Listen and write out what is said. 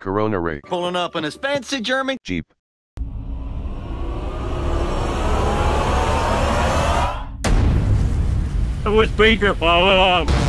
Corona Ray Pulling up in his fancy German. Jeep. With speaker, follow along.